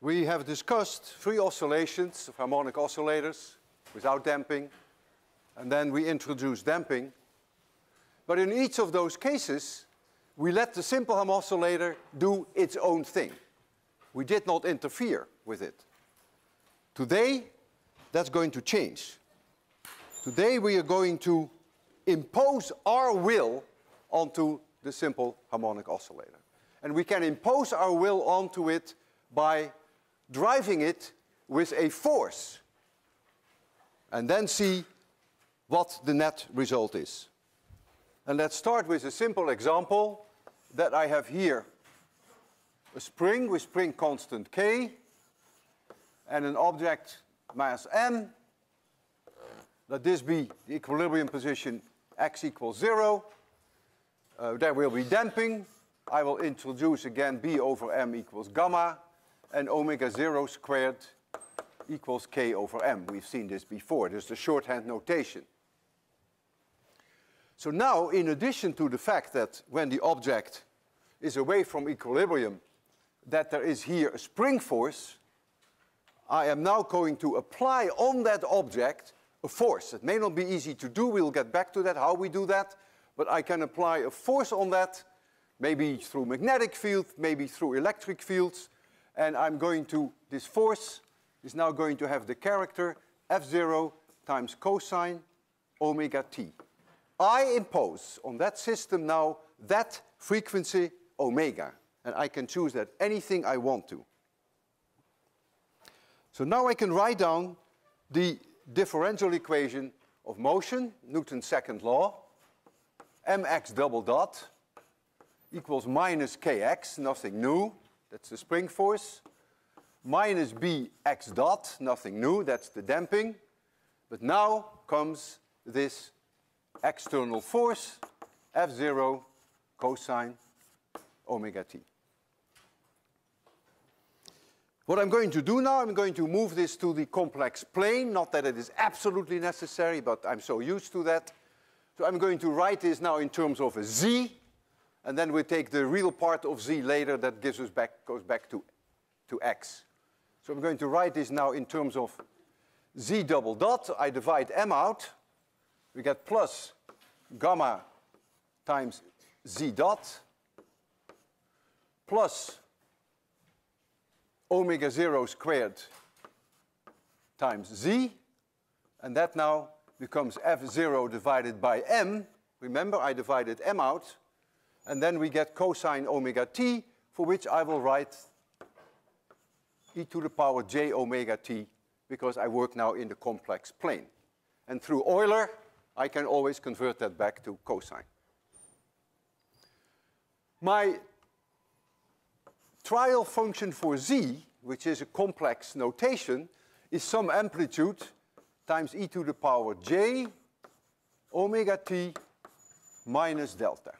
we have discussed free oscillations of harmonic oscillators without damping, and then we introduced damping. But in each of those cases, we let the simple harmonic oscillator do its own thing. We did not interfere with it. Today, that's going to change. Today we are going to impose our will onto the simple harmonic oscillator. And we can impose our will onto it by driving it with a force and then see what the net result is. And let's start with a simple example that I have here. A spring with spring constant k and an object mass m. Let this be the equilibrium position x equals 0. Uh, there will be damping. I will introduce again b over m equals gamma and omega 0 squared equals k over m. We've seen this before. This is the shorthand notation. So now, in addition to the fact that when the object is away from equilibrium, that there is here a spring force, I am now going to apply on that object a force. It may not be easy to do, we'll get back to that, how we do that, but I can apply a force on that, maybe through magnetic field, maybe through electric fields, and I'm going to, this force is now going to have the character F0 times cosine omega t. I impose on that system now that frequency omega, and I can choose that anything I want to. So now I can write down the differential equation of motion, Newton's second law, mx double dot equals minus kx, nothing new, that's the spring force, minus bx dot, nothing new, that's the damping. But now comes this external force, F0 cosine omega t. What I'm going to do now, I'm going to move this to the complex plane. Not that it is absolutely necessary, but I'm so used to that. So I'm going to write this now in terms of a z, and then we take the real part of z later that gives us back, goes back to, to x. So I'm going to write this now in terms of z double dot. I divide m out. We get plus gamma times z dot plus omega 0 squared times z. And that now becomes f0 divided by m. Remember, I divided m out. And then we get cosine omega t, for which I will write e to the power j omega t, because I work now in the complex plane. And through Euler, I can always convert that back to cosine. My trial function for z, which is a complex notation, is some amplitude times e to the power j omega t minus delta.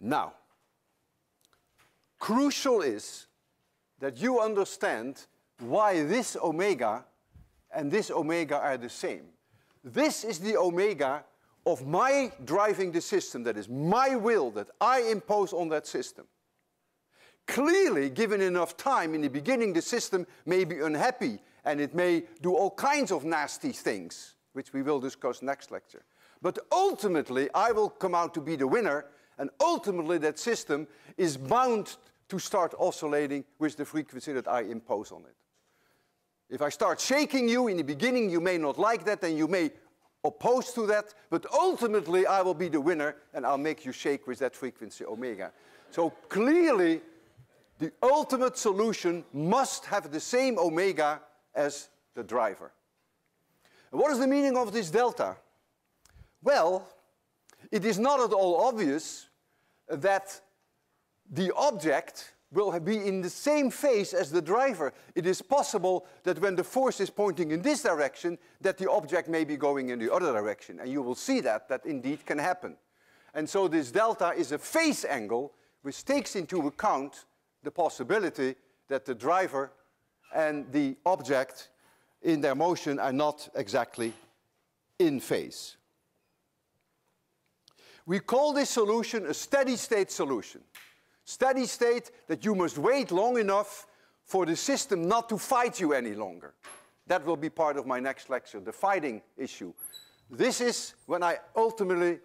Now, crucial is that you understand why this omega and this omega are the same. This is the omega of my driving the system, that is my will that I impose on that system. Clearly, given enough time in the beginning, the system may be unhappy and it may do all kinds of nasty things, which we will discuss next lecture. But ultimately, I will come out to be the winner, and ultimately that system is bound to start oscillating with the frequency that I impose on it. If I start shaking you in the beginning, you may not like that and you may oppose to that, but ultimately I will be the winner and I'll make you shake with that frequency omega. So clearly, the ultimate solution must have the same omega as the driver. And what is the meaning of this delta? Well, it is not at all obvious that the object will be in the same phase as the driver. It is possible that when the force is pointing in this direction, that the object may be going in the other direction. And you will see that, that indeed can happen. And so this delta is a phase angle which takes into account the possibility that the driver and the object in their motion are not exactly in phase. We call this solution a steady state solution. Steady state that you must wait long enough for the system not to fight you any longer. That will be part of my next lecture, the fighting issue. This is when I ultimately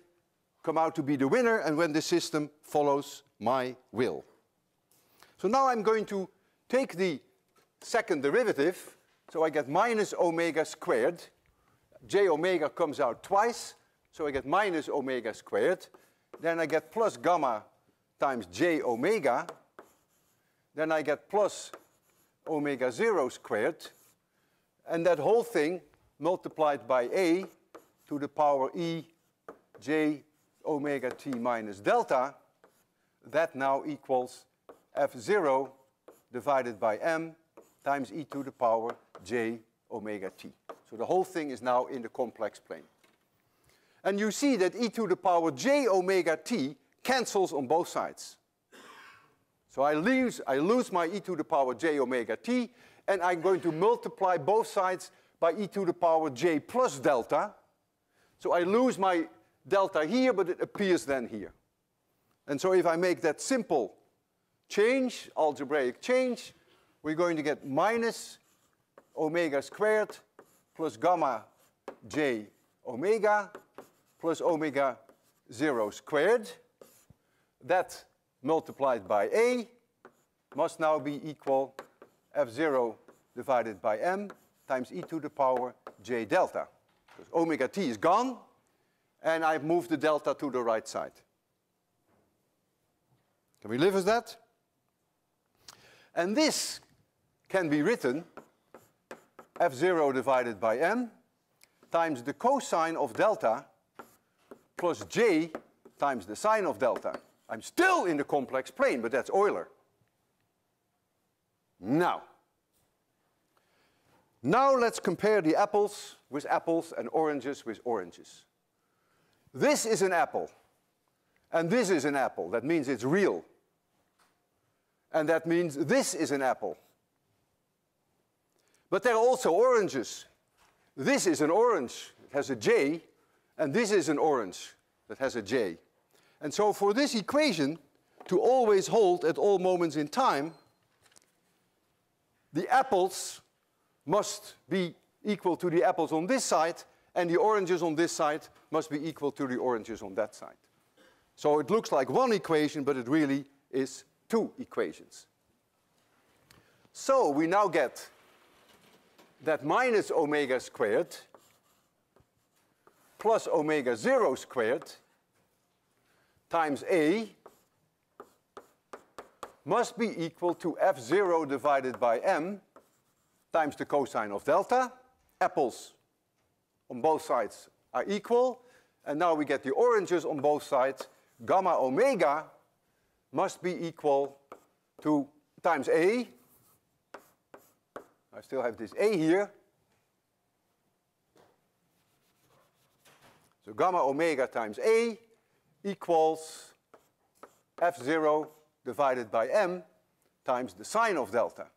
come out to be the winner and when the system follows my will. So now I'm going to take the second derivative, so I get minus omega squared. j omega comes out twice, so I get minus omega squared. Then I get plus gamma times j omega. Then I get plus omega 0 squared. And that whole thing multiplied by a to the power e j omega t minus delta, that now equals f0 divided by m times e to the power j omega t. So the whole thing is now in the complex plane. And you see that e to the power j omega t cancels on both sides. So I lose, I lose my e to the power j omega t, and I'm going to multiply both sides by e to the power j plus delta. So I lose my delta here, but it appears then here. And so if I make that simple change, algebraic change, we're going to get minus omega squared plus gamma j omega plus omega 0 squared. That multiplied by a must now be equal f0 divided by m times e to the power j delta. Because omega t is gone, and I've moved the delta to the right side. Can we live with that? And this can be written f0 divided by m times the cosine of delta plus j times the sine of delta. I'm still in the complex plane, but that's Euler. Now, now let's compare the apples with apples and oranges with oranges. This is an apple, and this is an apple. That means it's real. And that means this is an apple. But there are also oranges. This is an orange, it has a J, and this is an orange that has a J. And so for this equation to always hold at all moments in time, the apples must be equal to the apples on this side, and the oranges on this side must be equal to the oranges on that side. So it looks like one equation, but it really is two equations. So we now get that minus omega squared plus omega 0 squared times a must be equal to f0 divided by m times the cosine of delta. Apples on both sides are equal. And now we get the oranges on both sides. Gamma omega must be equal to times a. I still have this a here. So gamma omega times a equals f0 divided by m times the sine of delta.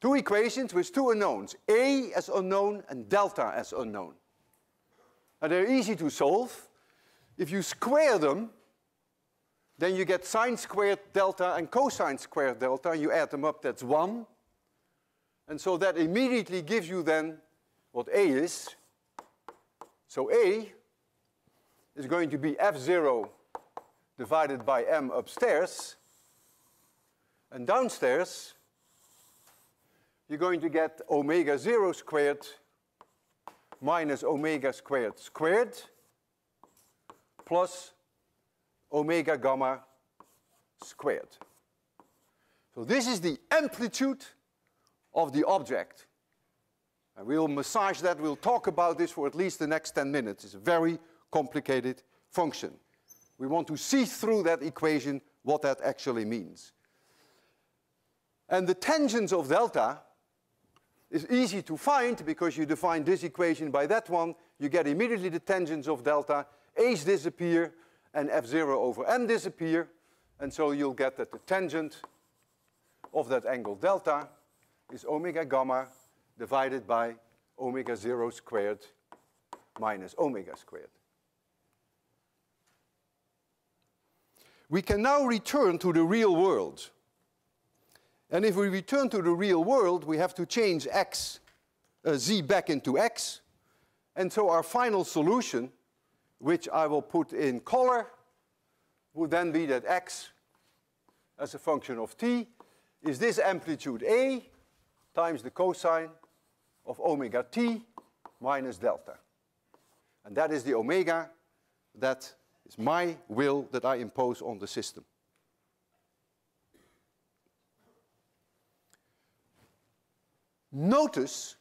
Two equations with two unknowns, a as unknown and delta as unknown. And they're easy to solve. If you square them, then you get sine squared delta and cosine squared delta. You add them up, that's 1. And so that immediately gives you then what A is. So A is going to be F0 divided by M upstairs. And downstairs, you're going to get omega 0 squared minus omega squared squared plus omega gamma squared. So this is the amplitude of the object. And we'll massage that, we'll talk about this for at least the next 10 minutes. It's a very complicated function. We want to see through that equation what that actually means. And the tangents of delta is easy to find because you define this equation by that one. You get immediately the tangents of delta. A's disappear and f0 over m disappear. And so you'll get that the tangent of that angle delta is omega gamma divided by omega 0 squared minus omega squared. we can now return to the real world. And if we return to the real world, we have to change x, uh, z back into x. And so our final solution, which I will put in color, would then be that x as a function of t is this amplitude a times the cosine of omega t minus delta. And that is the omega that is my will that I impose on the system. Notice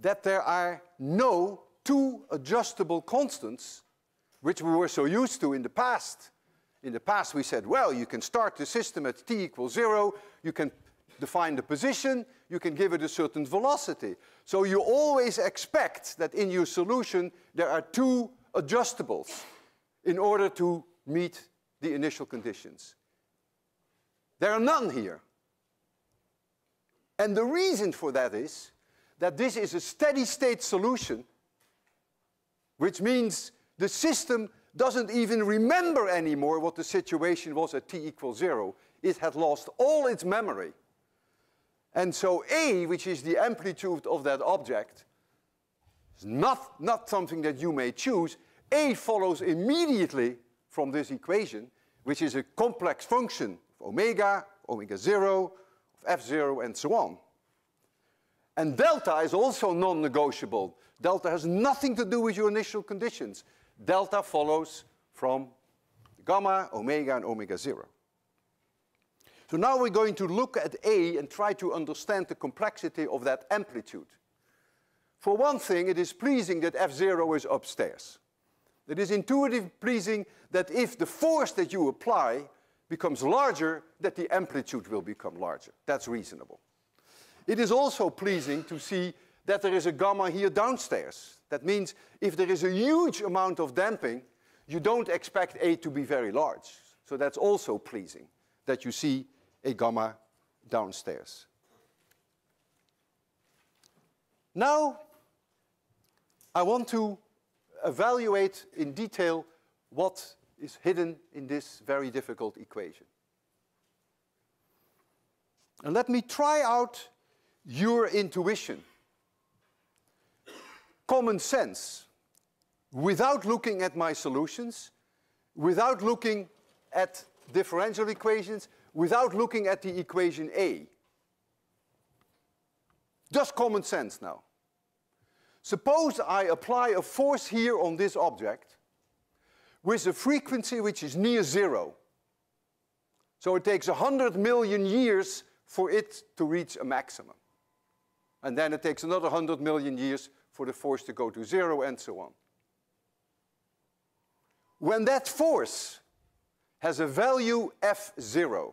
that there are no two adjustable constants, which we were so used to in the past. In the past, we said, well, you can start the system at t equals zero, you can define the position, you can give it a certain velocity. So you always expect that in your solution there are two adjustables in order to meet the initial conditions. There are none here. And the reason for that is that this is a steady state solution, which means the system doesn't even remember anymore what the situation was at t equals zero. It had lost all its memory. And so A, which is the amplitude of that object, is not, not something that you may choose. A follows immediately from this equation, which is a complex function of omega, omega 0, of f0, and so on. And delta is also non-negotiable. Delta has nothing to do with your initial conditions. Delta follows from gamma, omega, and omega 0. So now we're going to look at A and try to understand the complexity of that amplitude. For one thing, it is pleasing that F0 is upstairs. It is intuitively pleasing that if the force that you apply becomes larger, that the amplitude will become larger. That's reasonable. It is also pleasing to see that there is a gamma here downstairs. That means if there is a huge amount of damping, you don't expect A to be very large. So that's also pleasing that you see a gamma downstairs. Now, I want to evaluate in detail what is hidden in this very difficult equation. And let me try out your intuition, common sense, without looking at my solutions, without looking at differential equations, without looking at the equation A. Just common sense now. Suppose I apply a force here on this object with a frequency which is near zero. So it takes 100 million years for it to reach a maximum. And then it takes another 100 million years for the force to go to zero and so on. When that force has a value f0,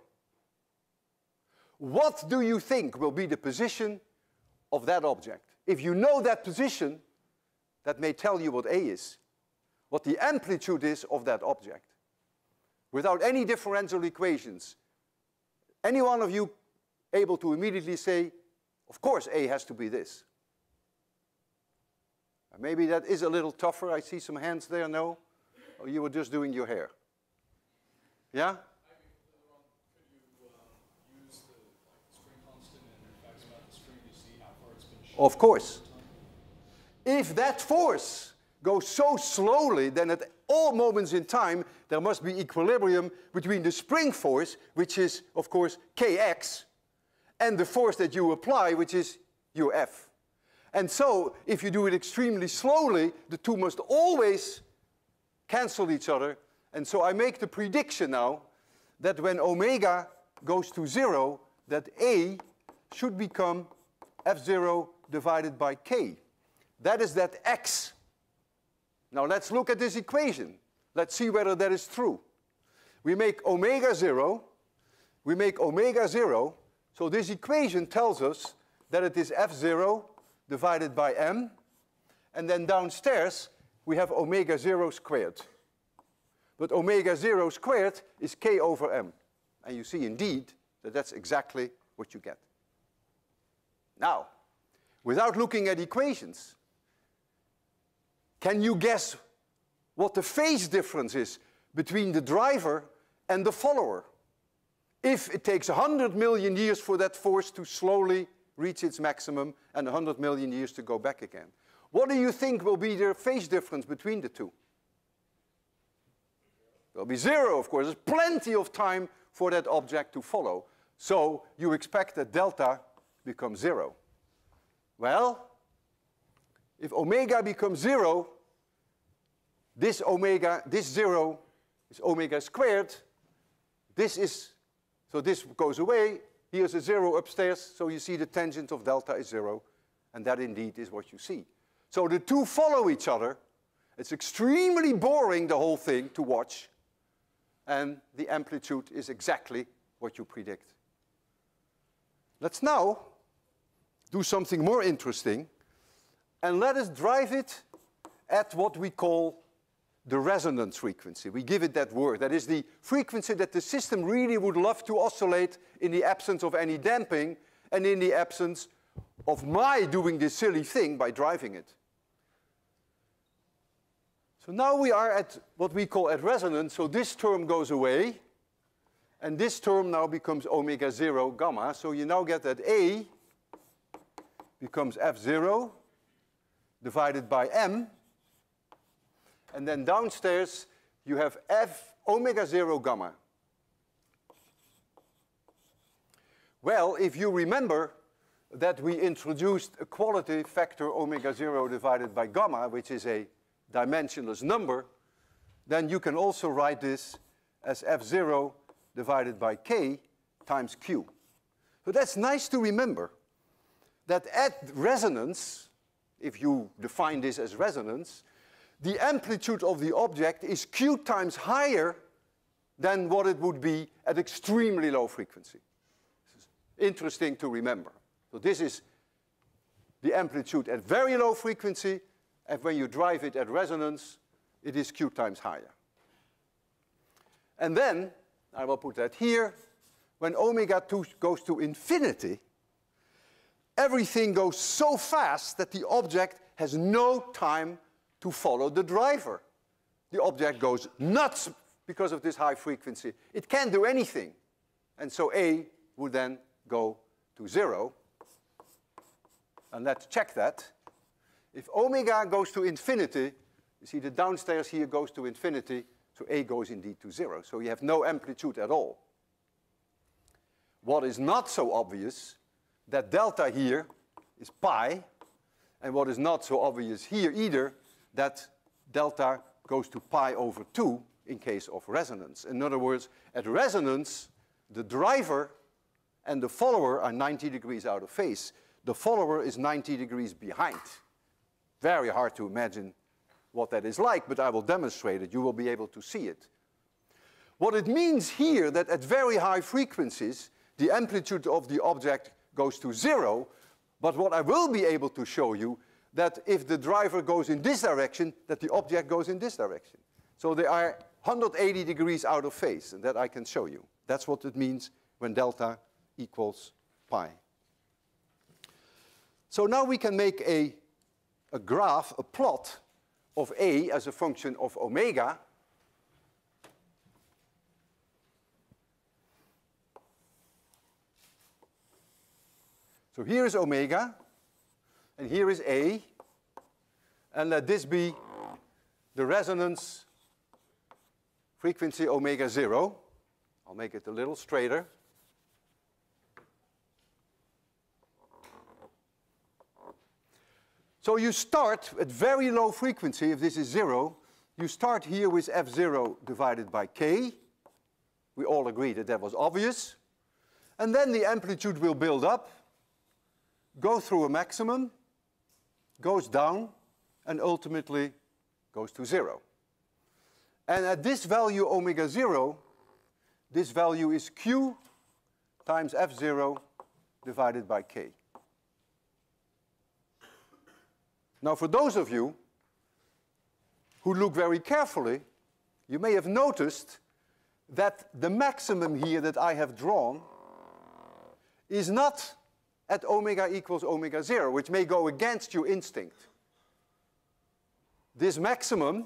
what do you think will be the position of that object? If you know that position, that may tell you what A is, what the amplitude is of that object. Without any differential equations, any one of you able to immediately say, of course A has to be this. Uh, maybe that is a little tougher. I see some hands there, no? Or you were just doing your hair? Yeah? Of course. If that force goes so slowly, then at all moments in time, there must be equilibrium between the spring force, which is, of course, kx, and the force that you apply, which is uf. And so, if you do it extremely slowly, the two must always cancel each other. And so I make the prediction now that when omega goes to zero, that A should become F0 divided by k. That is that x. Now let's look at this equation. Let's see whether that is true. We make omega 0, we make omega 0, so this equation tells us that it is f0 divided by m, and then downstairs we have omega 0 squared. But omega 0 squared is k over m. And you see indeed that that's exactly what you get. Now, without looking at equations. Can you guess what the phase difference is between the driver and the follower. If it takes 100 million years for that force to slowly reach its maximum and 100 million years to go back again. What do you think will be the phase difference between the two? There'll be zero, of course. There's plenty of time for that object to follow. So you expect that delta becomes zero. Well, if omega becomes zero, this omega, this zero is omega squared. This is, so this goes away. Here's a zero upstairs, so you see the tangent of delta is zero. And that indeed is what you see. So the two follow each other. It's extremely boring, the whole thing, to watch. And the amplitude is exactly what you predict. Let's now do something more interesting. And let us drive it at what we call the resonance frequency. We give it that word. That is the frequency that the system really would love to oscillate in the absence of any damping and in the absence of my doing this silly thing by driving it. So now we are at what we call at resonance. So this term goes away. And this term now becomes omega 0 gamma. So you now get that A becomes F0 divided by M. And then downstairs, you have F omega 0 gamma. Well, if you remember that we introduced a quality factor omega 0 divided by gamma, which is a dimensionless number, then you can also write this as F0 divided by K times Q. So that's nice to remember that at resonance, if you define this as resonance, the amplitude of the object is q times higher than what it would be at extremely low frequency. Interesting to remember. So this is the amplitude at very low frequency, and when you drive it at resonance, it is q times higher. And then, I will put that here, when omega 2 goes to infinity, everything goes so fast that the object has no time to follow the driver. The object goes nuts because of this high frequency. It can't do anything. And so A would then go to zero. And let's check that. If omega goes to infinity, you see the downstairs here goes to infinity, so A goes indeed to zero. So you have no amplitude at all. What is not so obvious, that delta here is pi, and what is not so obvious here either, that delta goes to pi over 2 in case of resonance. In other words, at resonance, the driver and the follower are 90 degrees out of phase. The follower is 90 degrees behind. Very hard to imagine what that is like, but I will demonstrate it. You will be able to see it. What it means here that at very high frequencies, the amplitude of the object goes to zero, but what I will be able to show you that if the driver goes in this direction, that the object goes in this direction. So they are 180 degrees out of phase, and that I can show you. That's what it means when delta equals pi. So now we can make a, a graph, a plot of A as a function of omega. So here is omega, and here is A, and let this be the resonance frequency omega 0. I'll make it a little straighter. So you start at very low frequency, if this is 0, you start here with f0 divided by k. We all agree that that was obvious. And then the amplitude will build up go through a maximum, goes down, and ultimately goes to zero. And at this value, omega zero, this value is q times f0 divided by k. Now for those of you who look very carefully, you may have noticed that the maximum here that I have drawn is not at omega equals omega 0, which may go against your instinct. This maximum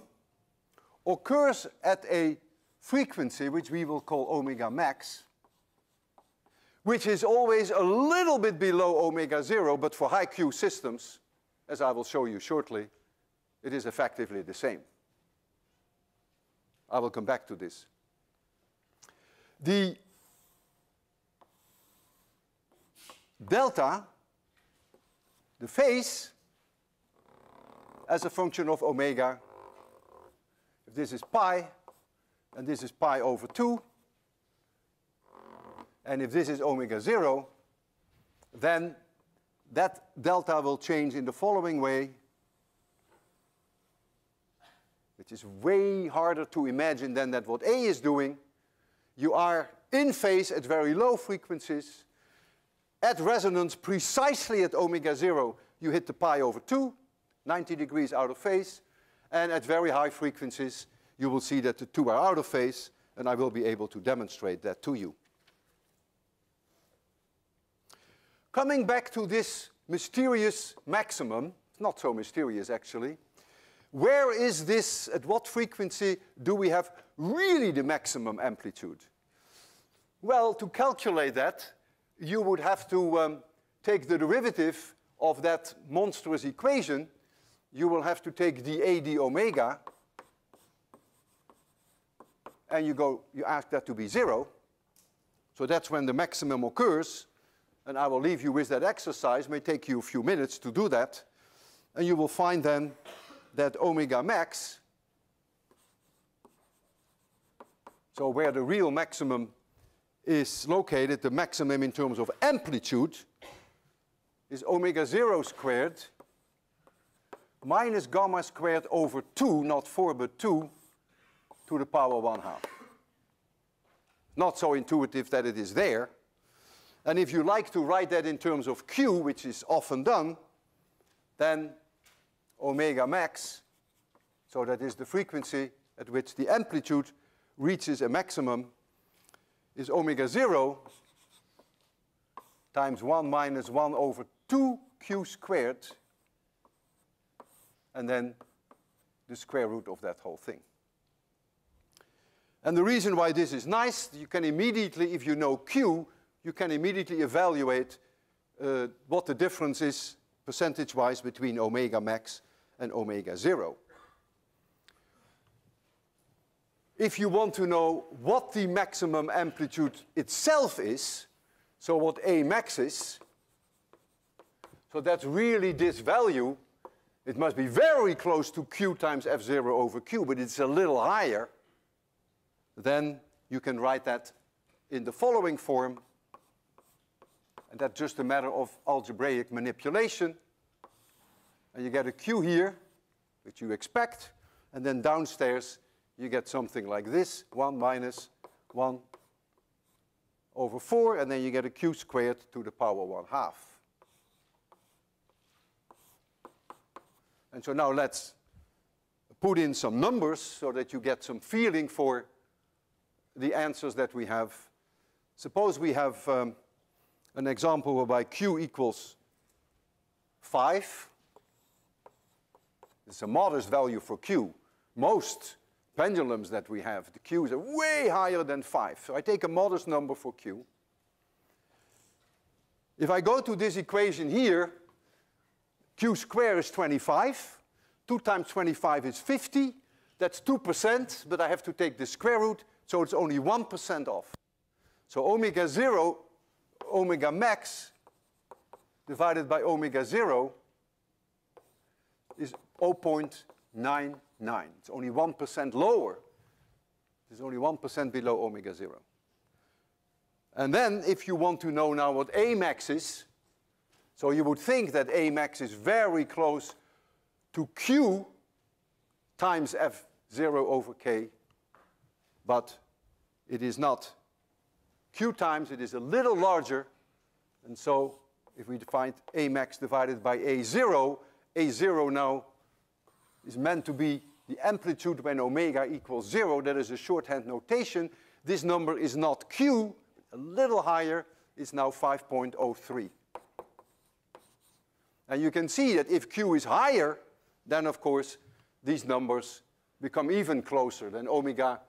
occurs at a frequency, which we will call omega max, which is always a little bit below omega zero, but for high Q systems, as I will show you shortly, it is effectively the same. I will come back to this. The delta, the phase, as a function of omega, if this is pi, and this is pi over 2, and if this is omega 0, then that delta will change in the following way, which is way harder to imagine than that what A is doing. You are in phase at very low frequencies. At resonance, precisely at omega 0, you hit the pi over 2, 90 degrees out of phase. And at very high frequencies, you will see that the two are out of phase, and I will be able to demonstrate that to you. Coming back to this mysterious maximum, it's not so mysterious actually, where is this, at what frequency do we have really the maximum amplitude? Well, to calculate that, you would have to um, take the derivative of that monstrous equation. You will have to take the a d omega, and you go, you ask that to be zero. So that's when the maximum occurs. And I will leave you with that exercise. It may take you a few minutes to do that. And you will find then that omega max, so where the real maximum is located, the maximum in terms of amplitude, is omega 0 squared minus gamma squared over 2, not 4, but 2, to the power 1 half. Not so intuitive that it is there. And if you like to write that in terms of Q, which is often done, then omega max, so that is the frequency at which the amplitude reaches a maximum, is omega 0 times 1 minus 1 over 2q squared, and then the square root of that whole thing. And the reason why this is nice, you can immediately, if you know Q, you can immediately evaluate uh, what the difference is percentage-wise between omega max and omega 0. If you want to know what the maximum amplitude itself is, so what A max is, so that's really this value, it must be very close to Q times F0 over Q, but it's a little higher then you can write that in the following form. And that's just a matter of algebraic manipulation. And you get a Q here, which you expect. And then downstairs, you get something like this, 1 minus 1 over 4. And then you get a Q squared to the power 1 half. And so now let's put in some numbers so that you get some feeling for the answers that we have. Suppose we have um, an example whereby Q equals 5. It's a modest value for Q. Most pendulums that we have, the Q's are way higher than 5. So I take a modest number for Q. If I go to this equation here, Q squared is 25. 2 times 25 is 50. That's 2%, but I have to take the square root. So it's only 1% off. So omega 0, omega max, divided by omega 0 is 0.99. It's only 1% lower. It's only 1% below omega 0. And then if you want to know now what A max is, so you would think that A max is very close to Q times F0 over K but it is not q times, it is a little larger. And so if we find A max divided by A0, A0 now is meant to be the amplitude when omega equals zero. That is a shorthand notation. This number is not Q, a little higher, it's now 5.03. And you can see that if Q is higher, then of course these numbers become even closer Then omega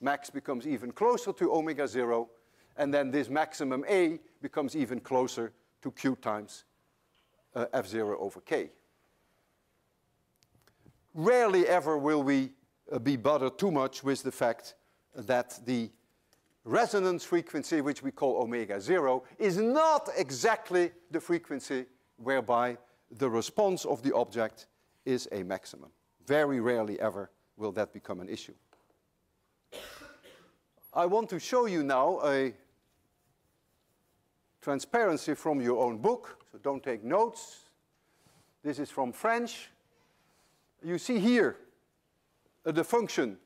max becomes even closer to omega 0, and then this maximum A becomes even closer to Q times uh, F0 over K. Rarely ever will we uh, be bothered too much with the fact that the resonance frequency, which we call omega 0, is not exactly the frequency whereby the response of the object is a maximum. Very rarely ever will that become an issue. I want to show you now a transparency from your own book, so don't take notes. This is from French. You see here uh, the function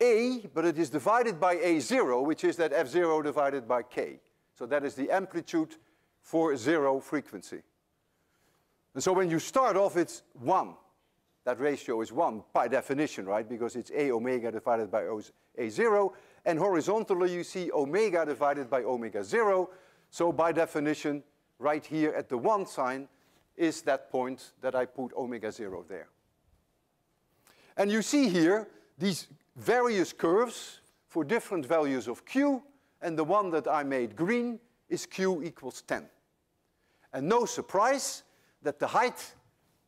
a, but it is divided by A0, which is that F0 divided by K. So that is the amplitude for zero frequency. And so when you start off, it's 1. That ratio is 1 by definition, right? Because it's A omega divided by A0. And horizontally, you see omega divided by omega 0. So by definition, right here at the 1 sign is that point that I put omega 0 there. And you see here these various curves for different values of q, and the one that I made green is q equals 10. And no surprise, that the height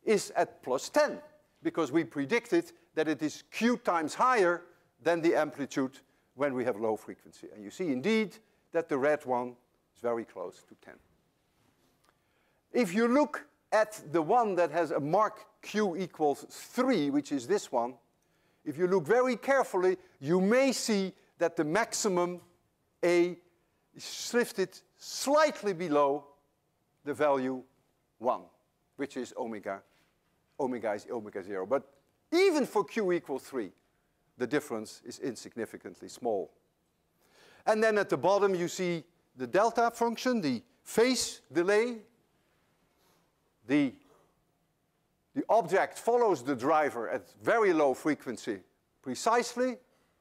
is at plus 10 because we predicted that it is q times higher than the amplitude when we have low frequency. And you see indeed that the red one is very close to 10. If you look at the one that has a mark q equals 3, which is this one, if you look very carefully, you may see that the maximum A is shifted slightly below the value 1 which is omega. Omega is omega 0. But even for q equals 3, the difference is insignificantly small. And then at the bottom, you see the delta function, the phase delay. The, the object follows the driver at very low frequency precisely.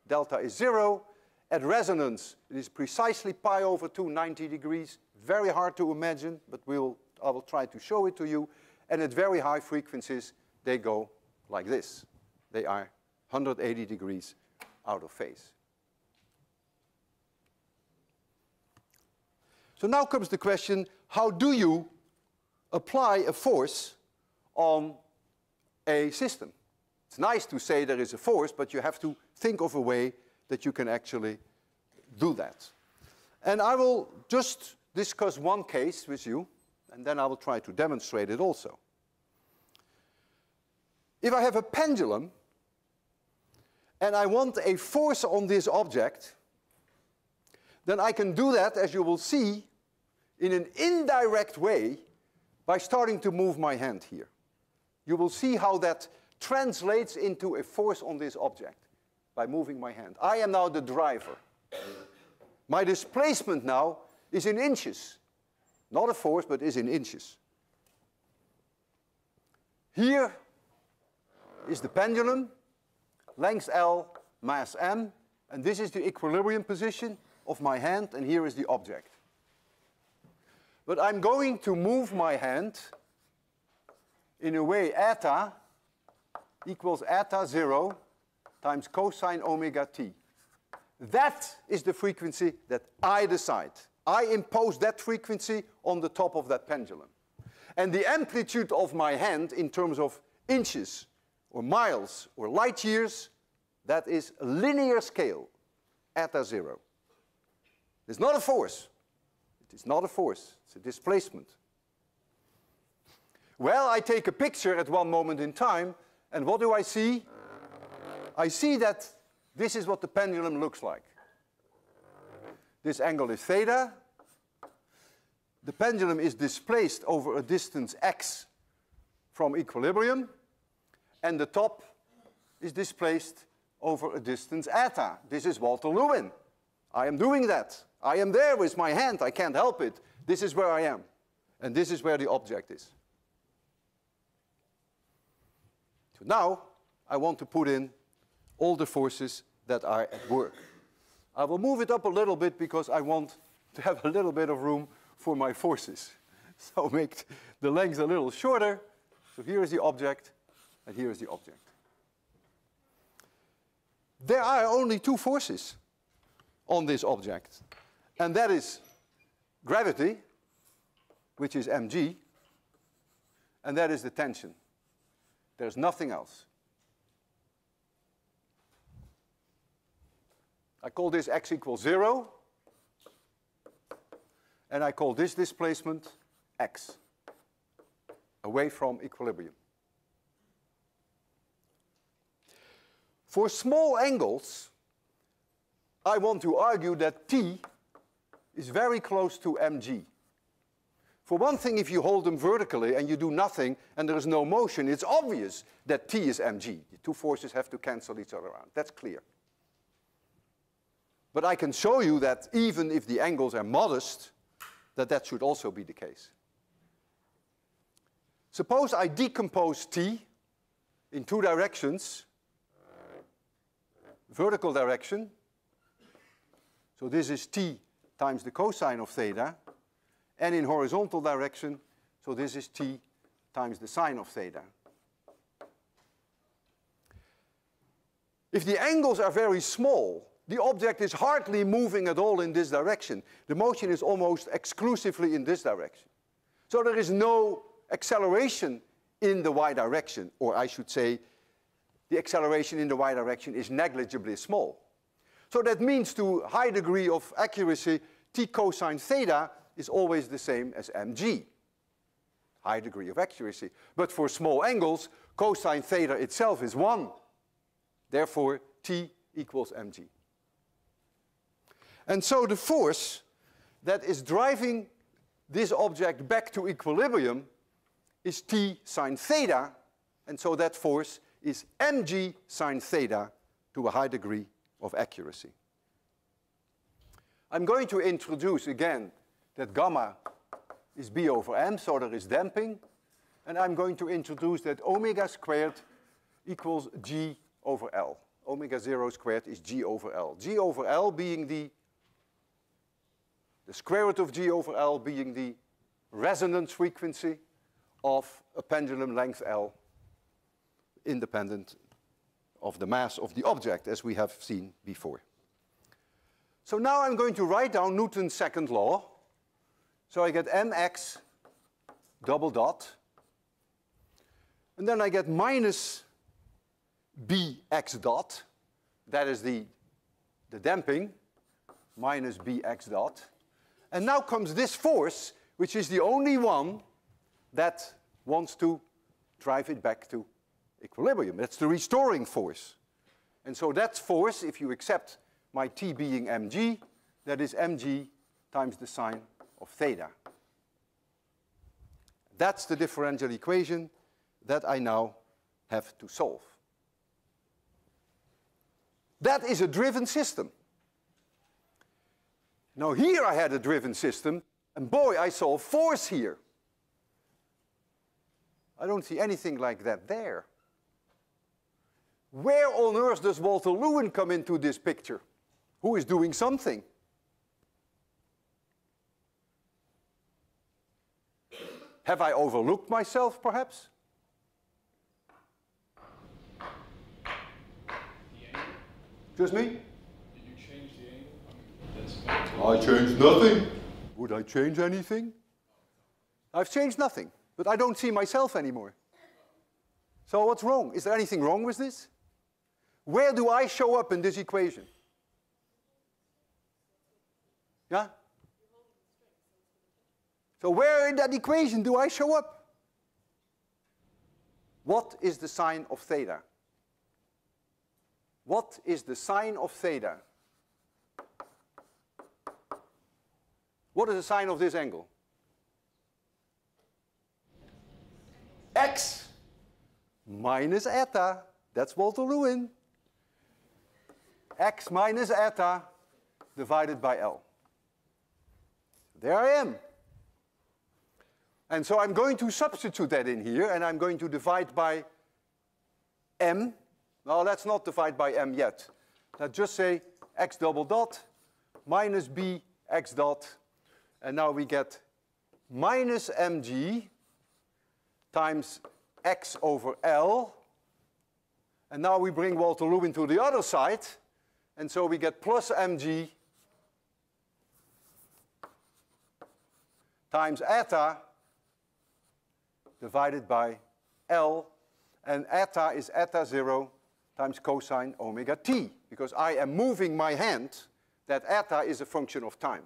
Delta is 0. At resonance, it is precisely pi over 2, 90 degrees. Very hard to imagine, but we'll, I will try to show it to you. And at very high frequencies, they go like this. They are 180 degrees out of phase. So now comes the question, how do you apply a force on a system? It's nice to say there is a force, but you have to think of a way that you can actually do that. And I will just discuss one case with you and then I will try to demonstrate it also. If I have a pendulum and I want a force on this object, then I can do that, as you will see, in an indirect way by starting to move my hand here. You will see how that translates into a force on this object by moving my hand. I am now the driver. My displacement now is in inches. Not a force, but is in inches. Here is the pendulum, length L, mass m, and this is the equilibrium position of my hand, and here is the object. But I'm going to move my hand in a way eta equals eta 0 times cosine omega t. That is the frequency that I decide. I impose that frequency on the top of that pendulum. And the amplitude of my hand in terms of inches or miles or light years, that is linear scale, eta zero. It's not a force. It is not a force. It's a displacement. Well, I take a picture at one moment in time, and what do I see? I see that this is what the pendulum looks like. This angle is theta. The pendulum is displaced over a distance x from equilibrium, and the top is displaced over a distance eta. This is Walter Lewin. I am doing that. I am there with my hand. I can't help it. This is where I am. And this is where the object is. So now, I want to put in all the forces that are at work. I will move it up a little bit because I want to have a little bit of room for my forces. So make the length a little shorter. So here is the object, and here is the object. there are only two forces on this object. And that is gravity, which is mg, and that is the tension. There's nothing else. I call this x equals 0, and I call this displacement x, away from equilibrium. For small angles, I want to argue that t is very close to mg. For one thing, if you hold them vertically and you do nothing and there is no motion, it's obvious that T is mg. The two forces have to cancel each other out. That's clear. But I can show you that even if the angles are modest, that that should also be the case. Suppose I decompose T in two directions, vertical direction. So this is T times the cosine of theta, and in horizontal direction, so this is t times the sine of theta. If the angles are very small, the object is hardly moving at all in this direction. The motion is almost exclusively in this direction. So there is no acceleration in the y direction, or I should say, the acceleration in the y direction is negligibly small. So that means to high degree of accuracy, t cosine theta is always the same as mg, high degree of accuracy. But for small angles, cosine theta itself is 1. Therefore, t equals mg. And so the force that is driving this object back to equilibrium is t sine theta, and so that force is mg sine theta to a high degree of accuracy. I'm going to introduce again that gamma is b over m, so there is damping. And I'm going to introduce that omega squared equals g over L. Omega 0 squared is g over L. g over L being the, the square root of g over L being the resonance frequency of a pendulum length L independent of the mass of the object, as we have seen before. So now I'm going to write down Newton's second law, so I get mx double dot. And then I get minus bx dot. That is the, the damping, minus bx dot. And now comes this force, which is the only one that wants to drive it back to equilibrium. That's the restoring force. And so that force, if you accept my t being mg, that is mg times the sine of theta. That's the differential equation that I now have to solve. That is a driven system. Now here I had a driven system, and boy, I saw a force here. I don't see anything like that there. Where on earth does Walter Lewin come into this picture? Who is doing something? Have I overlooked myself, perhaps? Just me? Did you change the angle? I, I changed nothing. Would I change anything? I've changed nothing, but I don't see myself anymore. So what's wrong? Is there anything wrong with this? Where do I show up in this equation? Yeah? So where in that equation do I show up? What is the sine of theta? What is the sine of theta? What is the sine of this angle? X minus eta. That's Walter Lewin. X minus eta divided by L. There I am. And so I'm going to substitute that in here, and I'm going to divide by m. Well, let's not divide by m yet. Let's just say x double dot minus b x dot, and now we get minus mg times x over L, And now we bring Walter Lewin to the other side. And so we get plus mg times eta divided by L. And eta is eta 0 times cosine omega t. Because I am moving my hand, that eta is a function of time.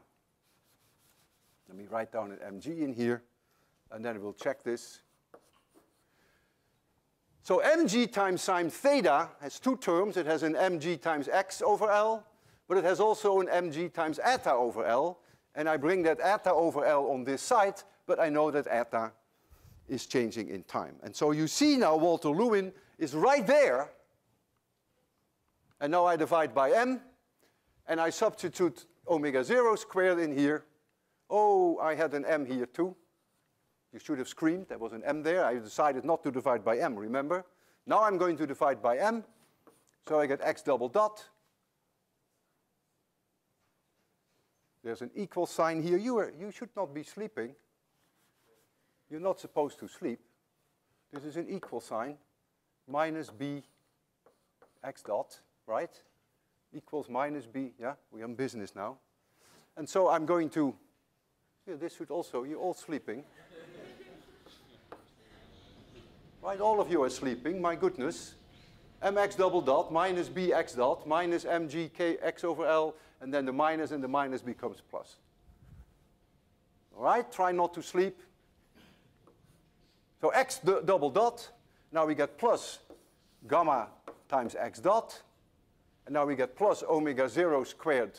Let me write down an mg in here, and then we'll check this. So mg times sine theta has two terms. It has an mg times x over L, but it has also an mg times eta over L. And I bring that eta over L on this side, but I know that eta is changing in time. And so you see now Walter Lewin is right there. And now I divide by m, and I substitute omega 0 squared in here. Oh, I had an m here too. You should have screamed, there was an m there. I decided not to divide by m, remember? Now I'm going to divide by m, so I get x double dot. There's an equal sign here. You, are, you should not be sleeping. You're not supposed to sleep. This is an equal sign, minus b x dot, right? Equals minus b, yeah, we're in business now. And so I'm going to, yeah, this should also, you're all sleeping. Right, all of you are sleeping, my goodness. mx double dot minus bx dot minus mgk x over L, and then the minus and the minus becomes plus. All right, try not to sleep. So x double dot, now we get plus gamma times x dot, and now we get plus omega 0 squared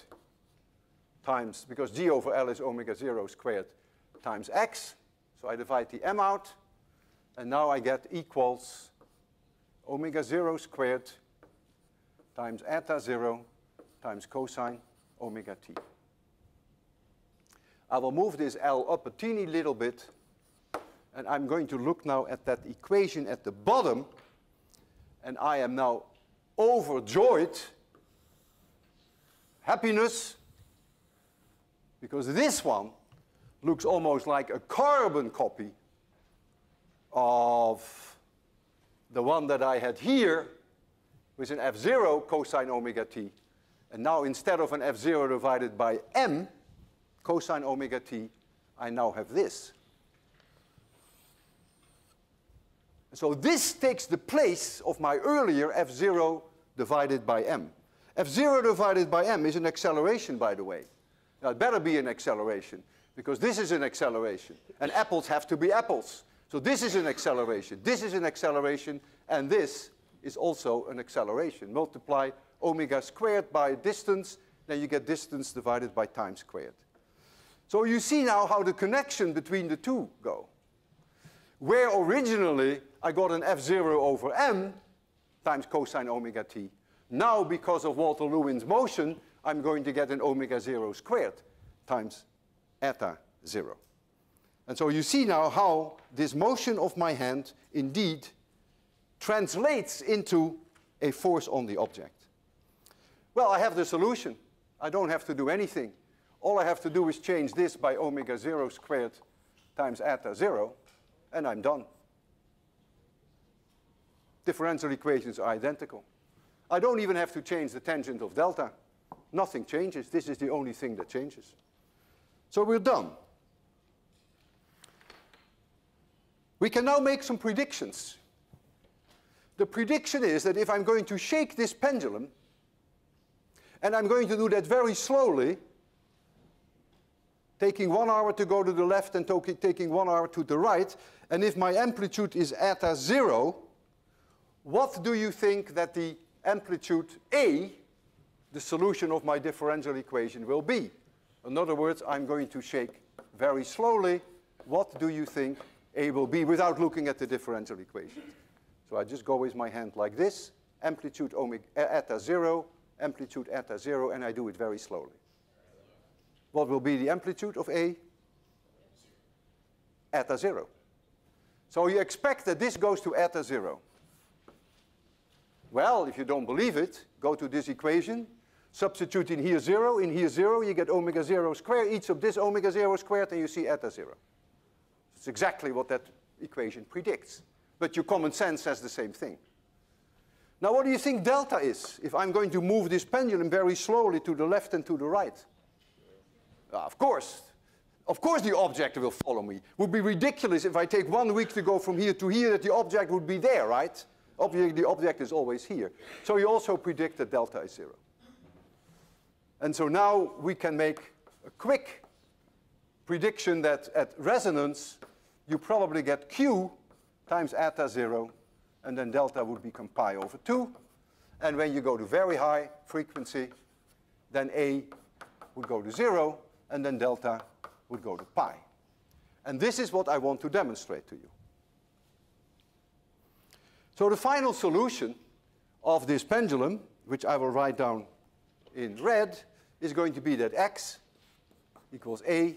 times, because g over L is omega 0 squared times x. So I divide the m out, and now I get equals omega 0 squared times eta 0 times cosine omega t. I will move this L up a teeny little bit and I'm going to look now at that equation at the bottom. And I am now overjoyed. Happiness. Because this one looks almost like a carbon copy of the one that I had here with an f0 cosine omega t. And now instead of an f0 divided by m cosine omega t, I now have this. So this takes the place of my earlier f0 divided by m. f0 divided by m is an acceleration, by the way. Now, it better be an acceleration, because this is an acceleration. And apples have to be apples. So this is an acceleration, this is an acceleration, and this is also an acceleration. Multiply omega squared by distance, then you get distance divided by time squared. So you see now how the connection between the two go. Where originally I got an f0 over m times cosine omega t. Now, because of Walter Lewin's motion, I'm going to get an omega 0 squared times eta 0. And so you see now how this motion of my hand indeed translates into a force on the object. Well, I have the solution. I don't have to do anything. All I have to do is change this by omega 0 squared times eta 0, and I'm done differential equations are identical. I don't even have to change the tangent of delta. Nothing changes. This is the only thing that changes. So we're done. We can now make some predictions. The prediction is that if I'm going to shake this pendulum, and I'm going to do that very slowly, taking one hour to go to the left and taking one hour to the right, and if my amplitude is eta zero, what do you think that the amplitude A, the solution of my differential equation, will be? In other words, I'm going to shake very slowly. What do you think A will be without looking at the differential equation? So I just go with my hand like this, amplitude omega, eta 0, amplitude eta 0, and I do it very slowly. What will be the amplitude of A? Eta 0. So you expect that this goes to eta 0. Well, if you don't believe it, go to this equation, substitute in here 0, in here 0, you get omega 0 squared, each of this omega 0 squared, and you see eta 0. It's exactly what that equation predicts. But your common sense says the same thing. Now what do you think delta is if I'm going to move this pendulum very slowly to the left and to the right? Uh, of course. Of course the object will follow me. Would be ridiculous if I take one week to go from here to here that the object would be there, right? Obviously the object is always here. So you also predict that delta is zero. And so now we can make a quick prediction that at resonance, you probably get Q times eta zero, and then delta would become pi over two. And when you go to very high frequency, then A would go to zero, and then delta would go to pi. And this is what I want to demonstrate to you. So the final solution of this pendulum, which I will write down in red, is going to be that x equals a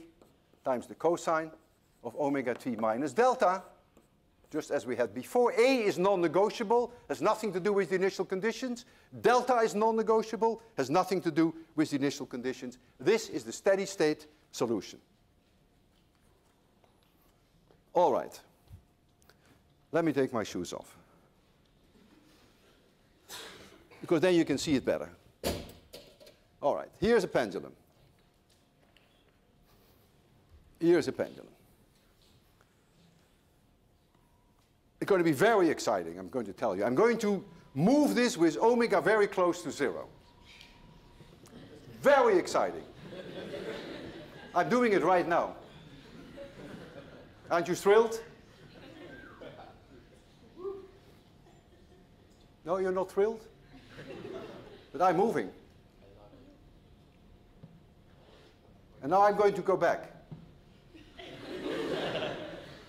times the cosine of omega t minus delta, just as we had before. A is non-negotiable, has nothing to do with the initial conditions. Delta is non-negotiable, has nothing to do with the initial conditions. This is the steady state solution. All right. Let me take my shoes off. Because then you can see it better. All right, here's a pendulum. Here's a pendulum. It's going to be very exciting, I'm going to tell you. I'm going to move this with omega very close to zero. Very exciting. I'm doing it right now. Aren't you thrilled? No, you're not thrilled? But I'm moving. And now I'm going to go back.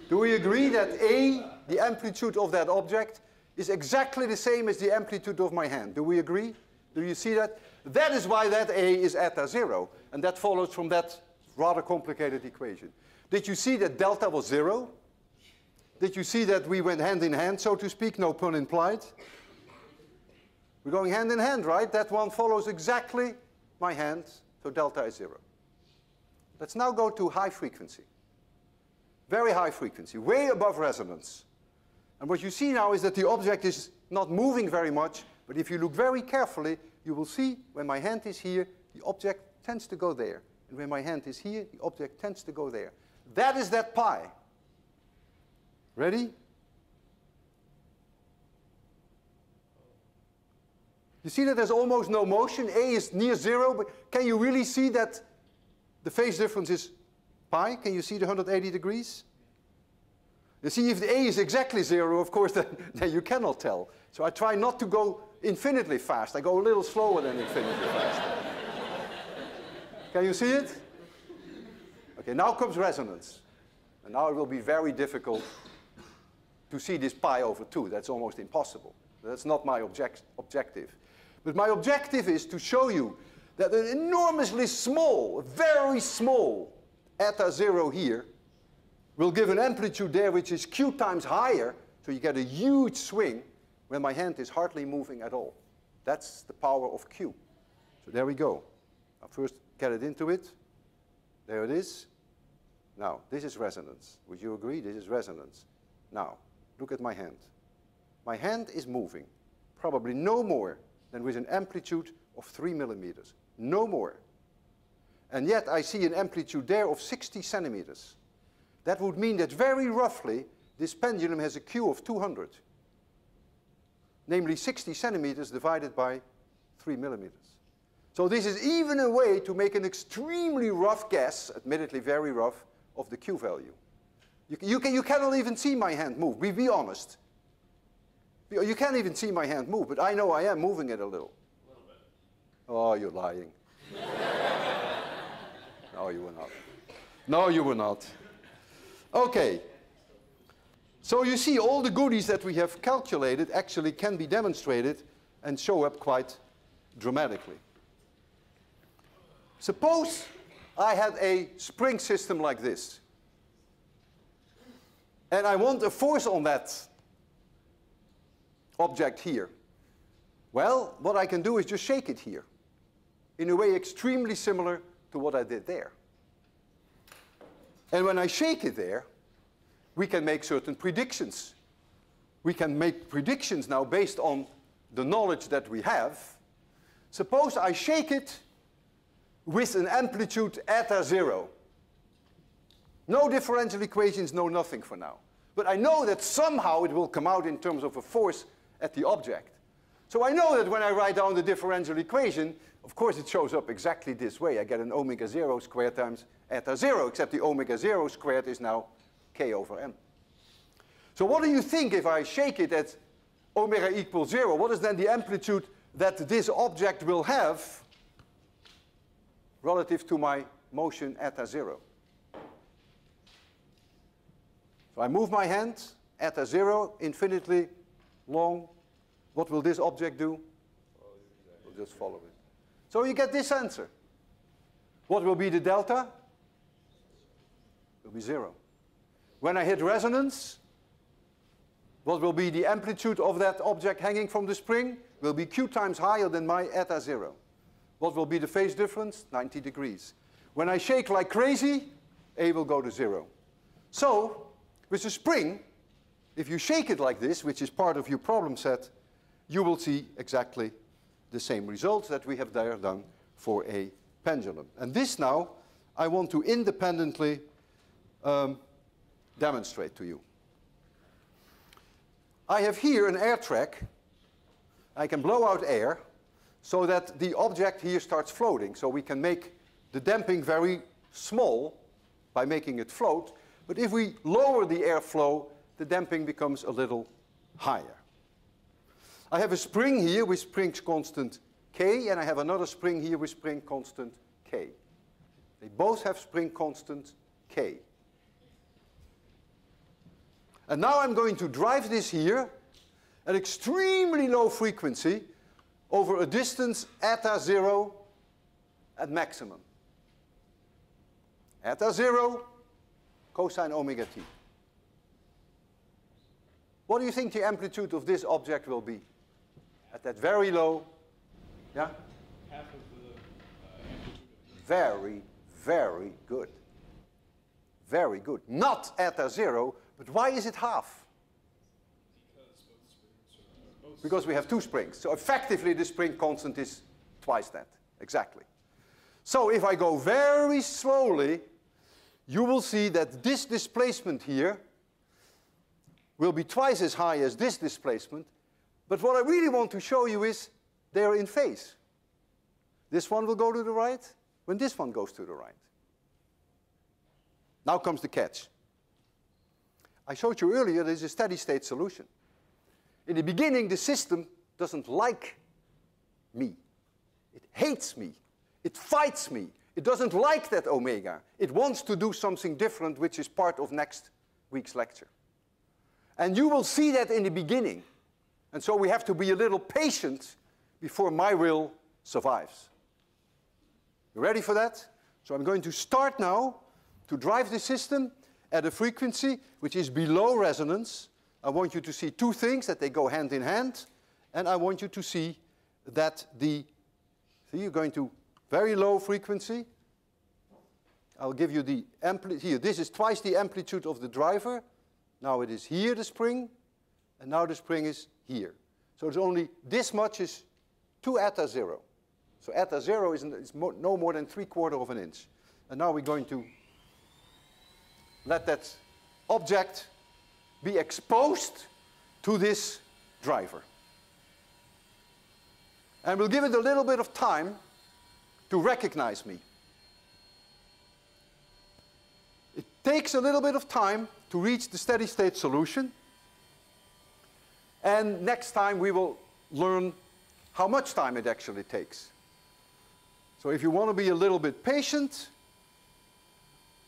Do we agree that A, the amplitude of that object, is exactly the same as the amplitude of my hand? Do we agree? Do you see that? That is why that A is eta zero. And that follows from that rather complicated equation. Did you see that delta was zero? Did you see that we went hand in hand, so to speak, no pun implied? We're going hand in hand, right? That one follows exactly my hand, so delta is zero. Let's now go to high frequency. Very high frequency, way above resonance. And what you see now is that the object is not moving very much, but if you look very carefully, you will see when my hand is here, the object tends to go there. And when my hand is here, the object tends to go there. That is that pi. Ready? You see that there's almost no motion. A is near zero, but can you really see that the phase difference is pi? Can you see the 180 degrees? You see, if the A is exactly zero, of course, then, then you cannot tell. So I try not to go infinitely fast. I go a little slower than infinitely fast. Can you see it? Okay, now comes resonance. And now it will be very difficult to see this pi over 2. That's almost impossible. That's not my object objective. But my objective is to show you that an enormously small, very small eta 0 here will give an amplitude there which is q times higher, so you get a huge swing when my hand is hardly moving at all. That's the power of q. So there we go. I'll first get it into it. There it is. Now, this is resonance. Would you agree? This is resonance. Now, look at my hand. My hand is moving, probably no more than with an amplitude of 3 millimeters. No more. And yet I see an amplitude there of 60 centimeters. That would mean that very roughly, this pendulum has a Q of 200. Namely 60 centimeters divided by 3 millimeters. So this is even a way to make an extremely rough guess, admittedly very rough, of the Q value. You, you, can, you cannot even see my hand move, be, be honest. You can't even see my hand move, but I know I am moving it a little. A little bit. Oh, you're lying. no, you were not. No, you were not. Okay. So you see all the goodies that we have calculated actually can be demonstrated and show up quite dramatically. Suppose I had a spring system like this. And I want a force on that object here. Well, what I can do is just shake it here in a way extremely similar to what I did there. And when I shake it there, we can make certain predictions. We can make predictions now based on the knowledge that we have, suppose I shake it with an amplitude eta zero. No differential equations, no nothing for now. But I know that somehow it will come out in terms of a force at the object. So I know that when I write down the differential equation, of course it shows up exactly this way. I get an omega 0 squared times eta 0, except the omega 0 squared is now k over m. So what do you think if I shake it at omega equals 0? What is then the amplitude that this object will have relative to my motion eta 0? So I move my hand at a zero, infinitely long. What will this object do? We'll just follow it. So you get this answer. What will be the delta? It will be zero. When I hit resonance, what will be the amplitude of that object hanging from the spring? Will be q times higher than my eta zero. What will be the phase difference? 90 degrees. When I shake like crazy, A will go to zero. So with a spring, if you shake it like this, which is part of your problem set, you will see exactly the same results that we have there done for a pendulum. And this now, I want to independently um, demonstrate to you. I have here an air track. I can blow out air so that the object here starts floating. So we can make the damping very small by making it float. But if we lower the airflow, the damping becomes a little higher. I have a spring here with spring constant K, and I have another spring here with spring constant K. They both have spring constant K. And now I'm going to drive this here at extremely low frequency over a distance eta zero at maximum. Eta zero cosine omega t. What do you think the amplitude of this object will be? At that very low, yeah? Half of the uh, amplitude Very, very good. Very good. Not eta zero, but why is it half? because both springs are both Because we have two springs. So effectively the spring constant is twice that. Exactly. So if I go very slowly, you will see that this displacement here will be twice as high as this displacement. But what I really want to show you is they are in phase. This one will go to the right when this one goes to the right. Now comes the catch. I showed you earlier there's a steady state solution. In the beginning, the system doesn't like me. It hates me. It fights me. It doesn't like that omega. It wants to do something different, which is part of next week's lecture. And you will see that in the beginning. And so we have to be a little patient before my will survives. You ready for that? So I'm going to start now to drive the system at a frequency which is below resonance. I want you to see two things, that they go hand in hand. And I want you to see that the, see you're going to very low frequency. I'll give you the amplitude, here, this is twice the amplitude of the driver. Now it is here, the spring, and now the spring is here. So it's only this much is 2 eta 0. So eta 0 is, is mo no more than 3 quarter of an inch. And now we're going to let that object be exposed to this driver. And we'll give it a little bit of time to recognize me. It takes a little bit of time to reach the steady state solution. And next time we will learn how much time it actually takes. So if you want to be a little bit patient,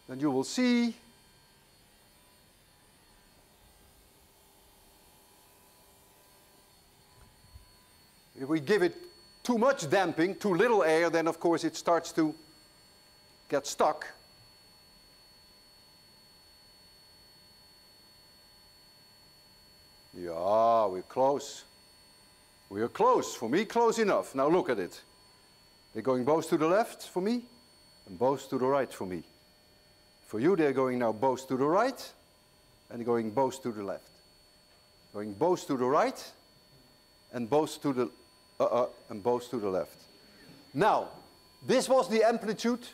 then you will see if we give it too much damping, too little air, then of course it starts to get stuck. Yeah, we're close. We are close. For me, close enough. Now look at it. They're going both to the left for me and both to the right for me. For you, they're going now both to the right and going both to the left. Going both to the right and both to the, uh, uh, and both to the left. Now, this was the amplitude,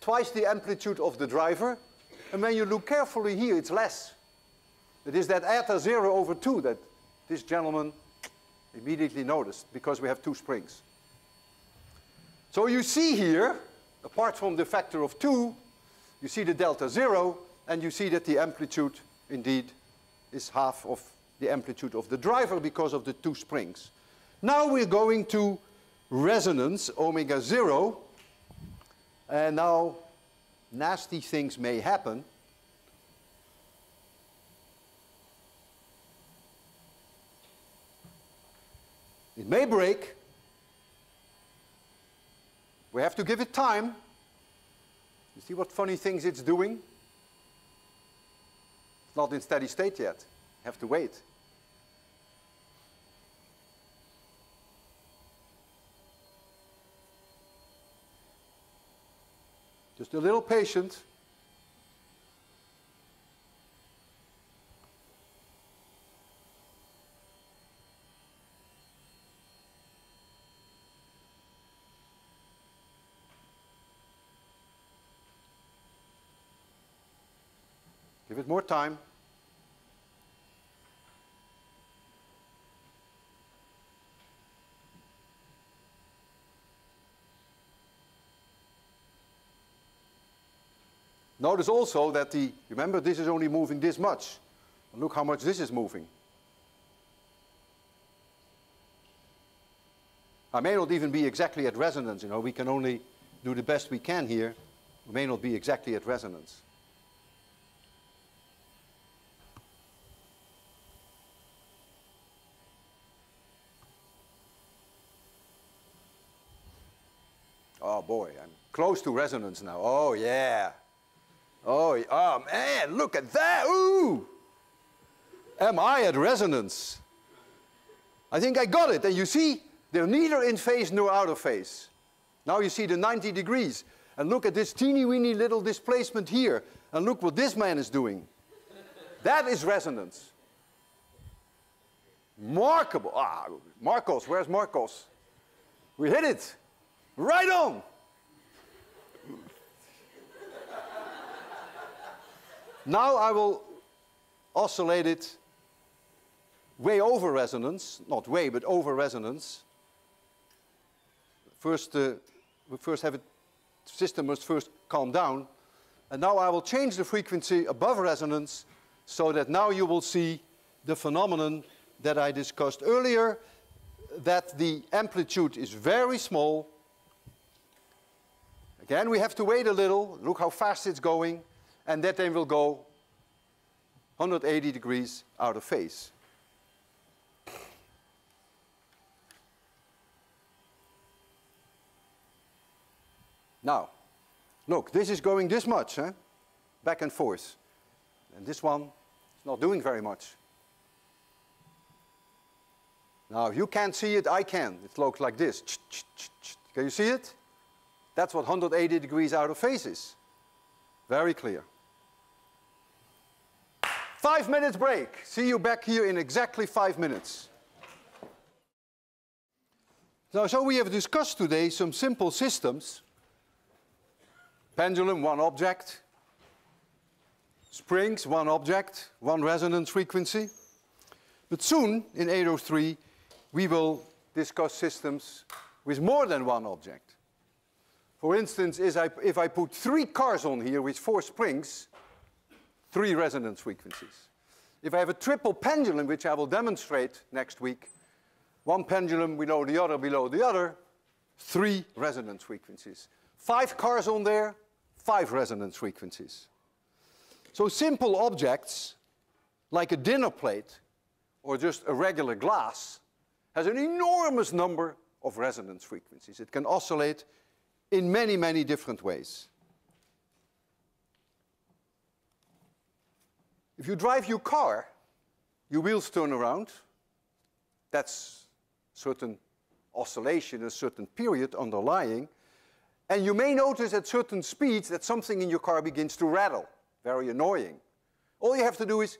twice the amplitude of the driver. And when you look carefully here, it's less. It is that eta 0 over 2 that this gentleman immediately noticed because we have two springs. So you see here, apart from the factor of 2, you see the delta 0, and you see that the amplitude indeed is half of the amplitude of the driver because of the two springs. Now we're going to resonance, omega 0, and now nasty things may happen. It may break. We have to give it time. You see what funny things it's doing? It's not in steady state yet. You have to wait. Just a little patient. Give it more time. Notice also that the, remember this is only moving this much. Look how much this is moving. I may not even be exactly at resonance, you know, we can only do the best we can here. We may not be exactly at resonance. Oh boy, I'm close to resonance now. Oh yeah. Oh, oh man, look at that. Ooh. Am I at resonance? I think I got it. And you see, they're neither in phase nor out of phase. Now you see the 90 degrees. And look at this teeny weeny little displacement here. And look what this man is doing. that is resonance. Markable. Ah, Marcos, where's Marcos? We hit it. Right on. Now I will oscillate it way over resonance, not way, but over resonance. First, uh, we first have it, system must first calm down. And now I will change the frequency above resonance so that now you will see the phenomenon that I discussed earlier, that the amplitude is very small. Again, we have to wait a little. Look how fast it's going and that then will go 180 degrees out of phase. Now, look, this is going this much, eh? back and forth. And this one is not doing very much. Now, if you can't see it, I can. It looks like this. Can you see it? That's what 180 degrees out of phase is. Very clear. Five minutes break. See you back here in exactly five minutes. Now, so we have discussed today some simple systems. Pendulum, one object. Springs, one object, one resonance frequency. But soon, in 803, we will discuss systems with more than one object. For instance, I, if I put three cars on here with four springs, three resonance frequencies. If I have a triple pendulum, which I will demonstrate next week, one pendulum below the other below the other, three resonance frequencies. Five cars on there, five resonance frequencies. So simple objects, like a dinner plate or just a regular glass, has an enormous number of resonance frequencies. It can oscillate in many, many different ways. If you drive your car, your wheels turn around. That's certain oscillation, a certain period underlying. And you may notice at certain speeds that something in your car begins to rattle. Very annoying. All you have to do is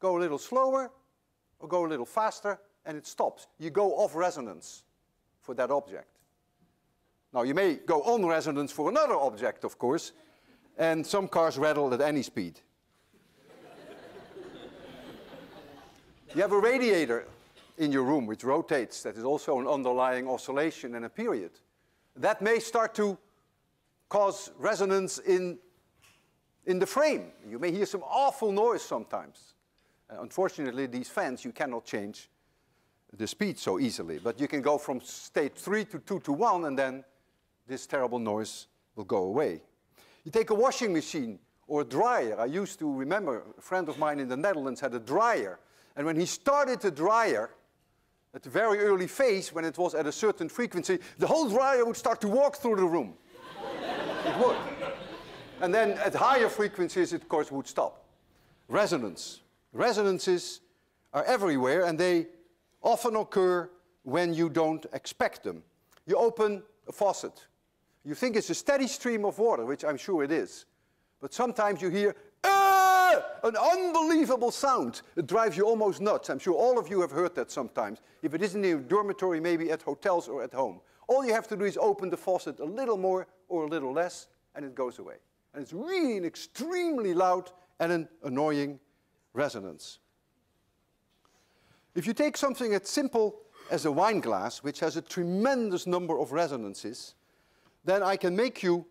go a little slower or go a little faster, and it stops. You go off resonance for that object. Now, you may go on resonance for another object, of course, and some cars rattle at any speed. You have a radiator in your room which rotates, that is also an underlying oscillation and a period. That may start to cause resonance in, in the frame. You may hear some awful noise sometimes. Uh, unfortunately, these fans, you cannot change the speed so easily. But you can go from state 3 to 2 to 1, and then this terrible noise will go away. You take a washing machine or a dryer. I used to remember a friend of mine in the Netherlands had a dryer. And when he started the dryer, at the very early phase, when it was at a certain frequency, the whole dryer would start to walk through the room. it would. And then at higher frequencies, it of course would stop. Resonance. Resonances are everywhere and they often occur when you don't expect them. You open a faucet. You think it's a steady stream of water, which I'm sure it is. But sometimes you hear, an unbelievable sound. It drives you almost nuts. I'm sure all of you have heard that sometimes. If it isn't in your dormitory, maybe at hotels or at home. All you have to do is open the faucet a little more or a little less, and it goes away. And it's really an extremely loud and an annoying resonance. If you take something as simple as a wine glass, which has a tremendous number of resonances, then I can make you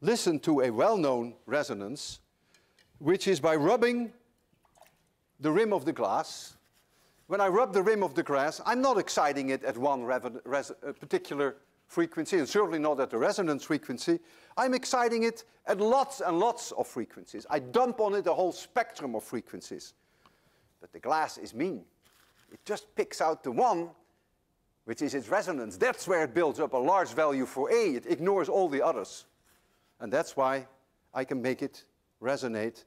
listen to a well-known resonance, which is by rubbing the rim of the glass. When I rub the rim of the glass, I'm not exciting it at one uh, particular frequency, and certainly not at the resonance frequency. I'm exciting it at lots and lots of frequencies. I dump on it a whole spectrum of frequencies. But the glass is mean. It just picks out the one which is its resonance. That's where it builds up a large value for A. It ignores all the others. And that's why I can make it resonate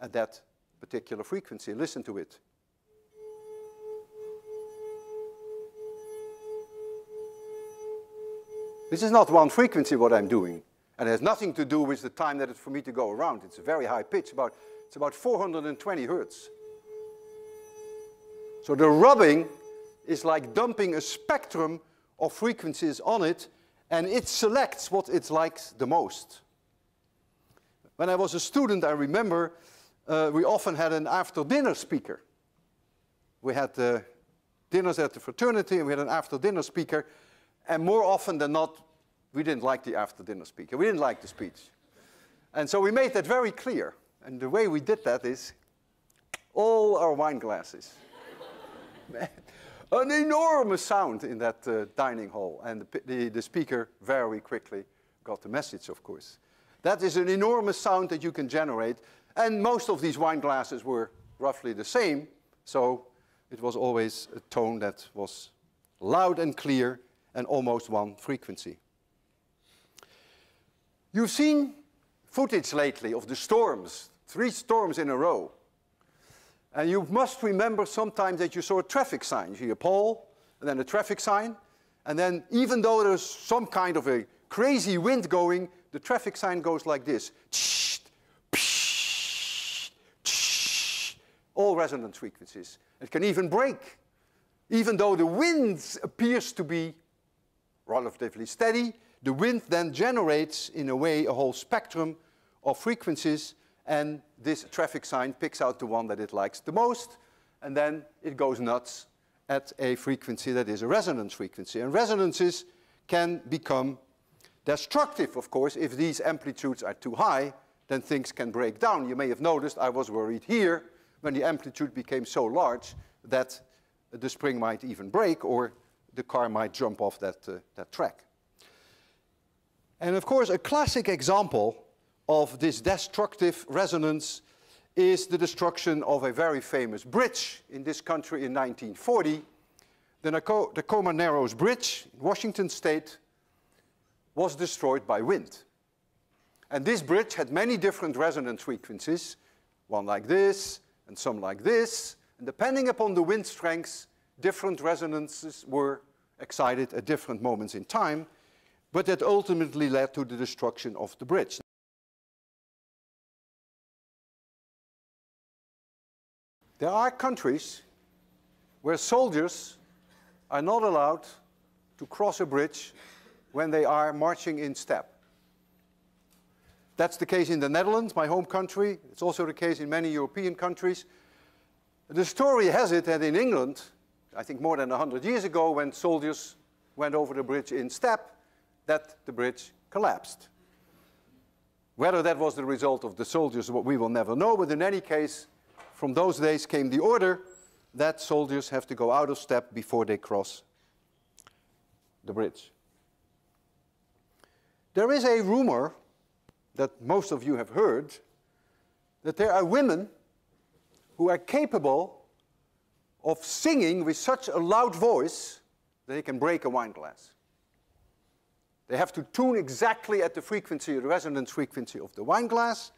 at that particular frequency. Listen to it. This is not one frequency what I'm doing. And it has nothing to do with the time that it's for me to go around. It's a very high pitch, about, it's about 420 hertz. So the rubbing is like dumping a spectrum of frequencies on it, and it selects what it likes the most. When I was a student, I remember uh, we often had an after-dinner speaker. We had uh, dinners at the fraternity, and we had an after-dinner speaker, and more often than not, we didn't like the after-dinner speaker. We didn't like the speech. And so we made that very clear. And the way we did that is all our wine glasses an enormous sound in that uh, dining hall. And the, the, the, speaker very quickly got the message, of course. That is an enormous sound that you can generate. And most of these wine glasses were roughly the same. So it was always a tone that was loud and clear and almost one frequency. You've seen footage lately of the storms, three storms in a row. And you must remember sometimes that you saw a traffic sign. You see a pole, and then a traffic sign. And then even though there's some kind of a crazy wind going, the traffic sign goes like this. All resonance frequencies. It can even break. Even though the wind appears to be relatively steady, the wind then generates, in a way, a whole spectrum of frequencies and this traffic sign picks out the one that it likes the most, and then it goes nuts at a frequency that is a resonance frequency. And resonances can become destructive, of course, if these amplitudes are too high, then things can break down. You may have noticed I was worried here when the amplitude became so large that the spring might even break or the car might jump off that, uh, that track. And of course, a classic example of this destructive resonance is the destruction of a very famous bridge in this country in 1940. The Tacoma Narrows Bridge in Washington state was destroyed by wind. And this bridge had many different resonance frequencies, one like this and some like this. And depending upon the wind strengths, different resonances were excited at different moments in time, but that ultimately led to the destruction of the bridge. There are countries where soldiers are not allowed to cross a bridge when they are marching in step. That's the case in the Netherlands, my home country. It's also the case in many European countries. The story has it that in England, I think more than 100 years ago, when soldiers went over the bridge in step, that the bridge collapsed. Whether that was the result of the soldiers, we will never know, but in any case, from those days came the order that soldiers have to go out of step before they cross the bridge. There is a rumor that most of you have heard that there are women who are capable of singing with such a loud voice that they can break a wine glass. They have to tune exactly at the frequency, the resonance frequency of the wine glass,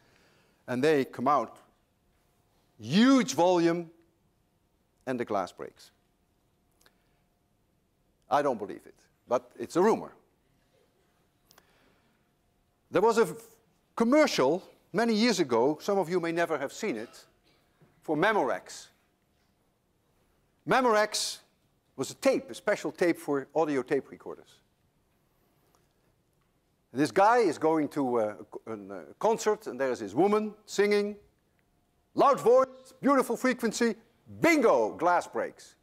and they come out huge volume and the glass breaks. I don't believe it, but it's a rumor. There was a commercial many years ago, some of you may never have seen it, for Memorex. Memorex was a tape, a special tape for audio tape recorders. And this guy is going to uh, a, a, a uh, concert, and there is this woman singing, loud voice, beautiful frequency, bingo, glass breaks.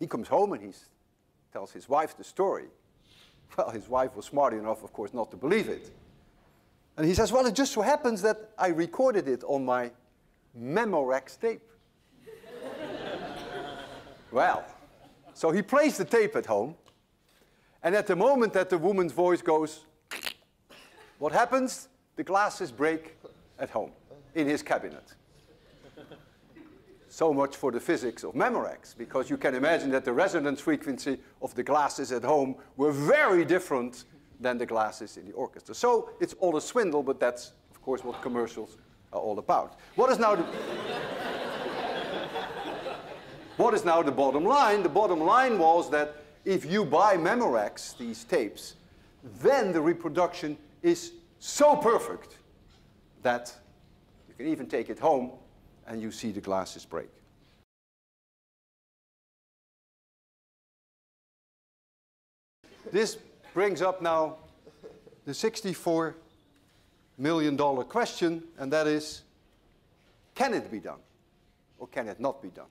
He comes home and he tells his wife the story. Well, his wife was smart enough, of course, not to believe it. And he says, well, it just so happens that I recorded it on my Memorex tape. well, so he plays the tape at home, and at the moment that the woman's voice goes, what happens? The glasses break at home, in his cabinet. So much for the physics of Memorex, because you can imagine that the resonance frequency of the glasses at home were very different than the glasses in the orchestra. So it's all a swindle, but that's, of course, what commercials are all about. What is now the, what is now the bottom line? The bottom line was that if you buy Memorex, these tapes, then the reproduction is so perfect that you can even take it home and you see the glasses break. This brings up now the $64 million question, and that is, can it be done? Or can it not be done?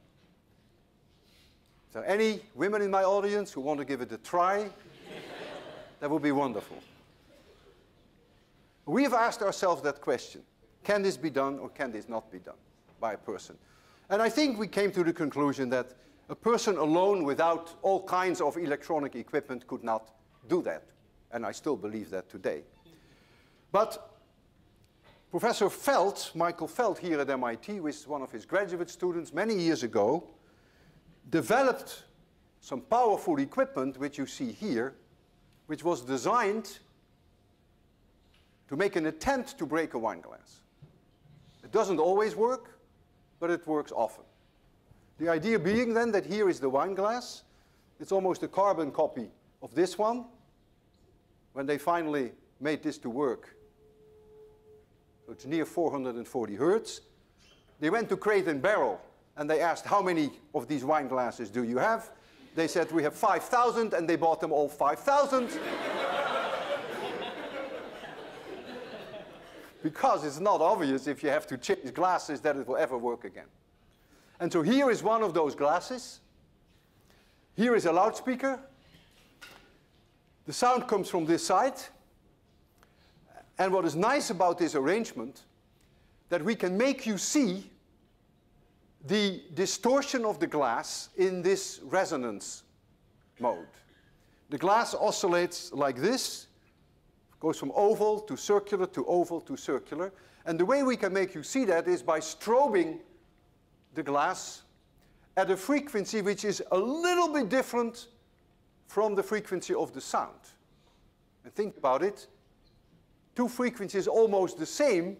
So any women in my audience who want to give it a try, that would be wonderful. We have asked ourselves that question. Can this be done or can this not be done? By a person. And I think we came to the conclusion that a person alone without all kinds of electronic equipment could not do that. And I still believe that today. But Professor Feld, Michael Feld here at MIT, with one of his graduate students many years ago, developed some powerful equipment, which you see here, which was designed to make an attempt to break a wine glass. It doesn't always work, but it works often. The idea being then that here is the wine glass. It's almost a carbon copy of this one. When they finally made this to work, so it's near 440 hertz, they went to Crate and Barrel and they asked, how many of these wine glasses do you have? They said, we have 5,000, and they bought them all 5,000. Because it's not obvious if you have to change glasses that it will ever work again. And so here is one of those glasses. Here is a loudspeaker. The sound comes from this side. And what is nice about this arrangement, that we can make you see the distortion of the glass in this resonance mode. The glass oscillates like this, goes from oval to circular to oval to circular. And the way we can make you see that is by strobing the glass at a frequency which is a little bit different from the frequency of the sound. And think about it. Two frequencies almost the same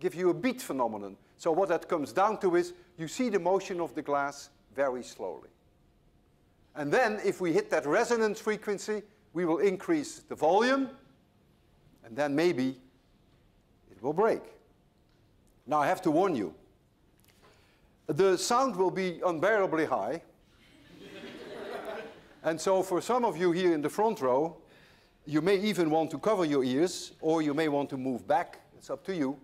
give you a beat phenomenon. So what that comes down to is you see the motion of the glass very slowly. And then if we hit that resonance frequency, we will increase the volume and then maybe it will break. Now I have to warn you. the sound will be unbearably high. and so for some of you here in the front row, you may even want to cover your ears, or you may want to move back. It's up to you.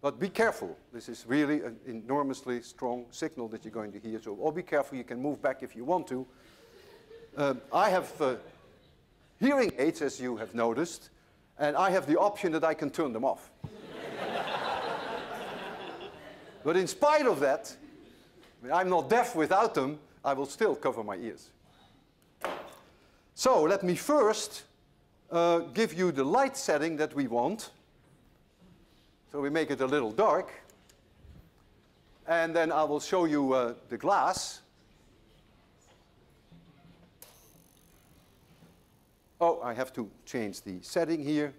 But be careful. This is really an enormously strong signal that you're going to hear. So all be careful. You can move back if you want to. Uh, I have uh, hearing aids, as you have noticed, and I have the option that I can turn them off. but in spite of that, I'm not deaf without them, I will still cover my ears. So let me first uh, give you the light setting that we want. So we make it a little dark. And then I will show you uh, the glass. Oh, I have to change the setting here.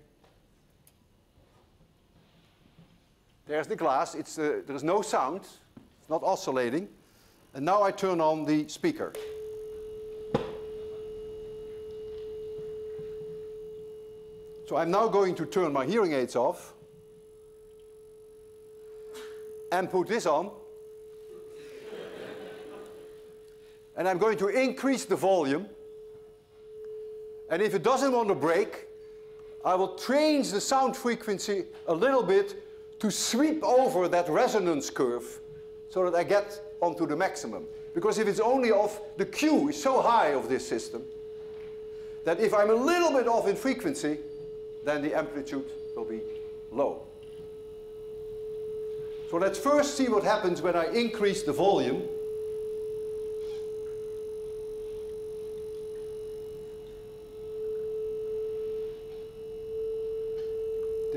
There's the glass. It's, uh, there's no sound. It's not oscillating. And now I turn on the speaker. So I'm now going to turn my hearing aids off and put this on. and I'm going to increase the volume. And if it doesn't want to break, I will change the sound frequency a little bit to sweep over that resonance curve so that I get onto the maximum. Because if it's only off, the Q is so high of this system that if I'm a little bit off in frequency, then the amplitude will be low. So let's first see what happens when I increase the volume.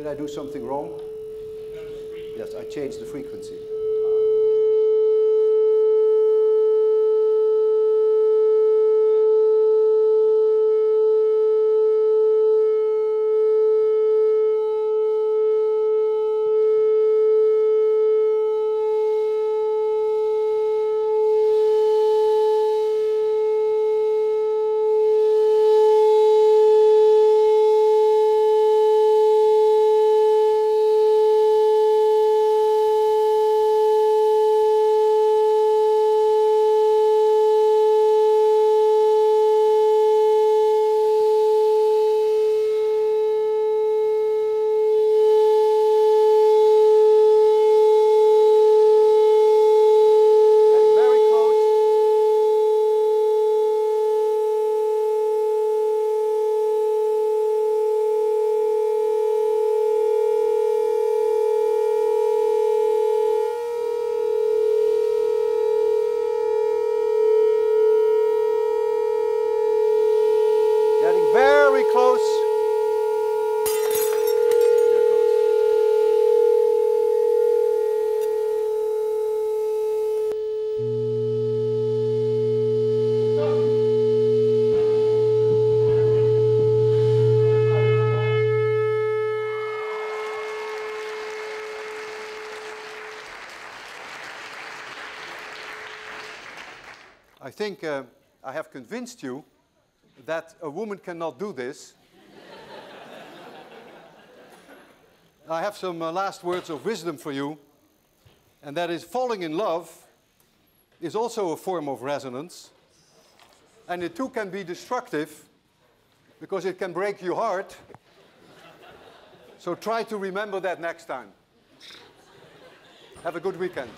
Did I do something wrong? Yes, I changed the frequency. Getting very close. Getting very close. There it goes. I uh, I have convinced you that a woman cannot do this. I have some uh, last words of wisdom for you, and that is falling in love is also a form of resonance, and it too can be destructive because it can break your heart. So try to remember that next time. Have a good weekend.